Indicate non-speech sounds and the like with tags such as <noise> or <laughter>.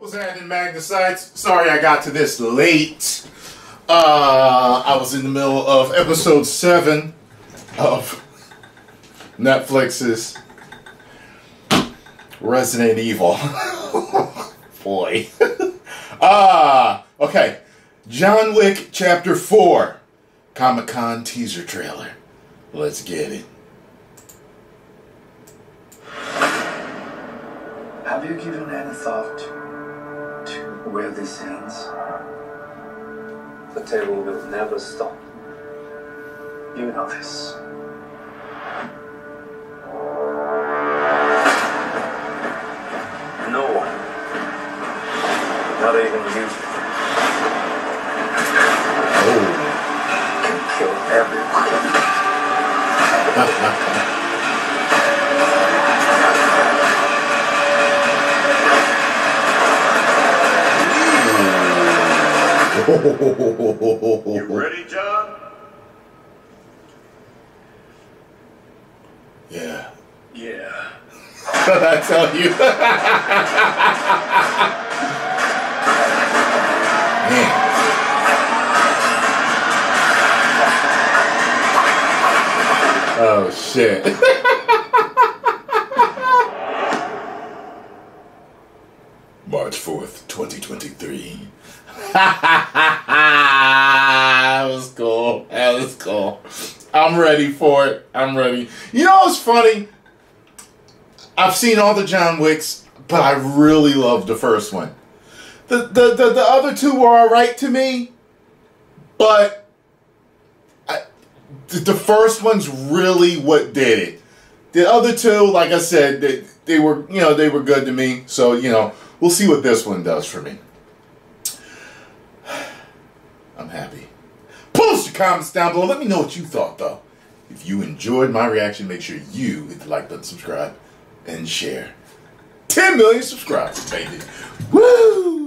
What's happening, Magnusites? Sorry I got to this late. Uh, I was in the middle of episode 7 of Netflix's Resident Evil. <laughs> Boy. Ah, <laughs> okay. John Wick Chapter 4 Comic Con teaser trailer. Let's get it. Have you given any thought where this ends? The table will never stop. You know this. No one, not even you, oh. can kill everyone. <laughs> <laughs> You ready, John? Yeah. Yeah. <laughs> I tell you. <laughs> Man. Oh shit. March 4th, 2023. <laughs> that was cool. That was cool. I'm ready for it. I'm ready. You know what's funny? I've seen all the John Wicks, but I really love the first one. The the the, the other two were alright to me, but I, the, the first one's really what did it. The other two, like I said, they, they were you know they were good to me. So you know we'll see what this one does for me. I'm happy. Post your comments down below. Let me know what you thought though. If you enjoyed my reaction, make sure you hit the like button, subscribe, and share. 10 million subscribers, baby. Woo!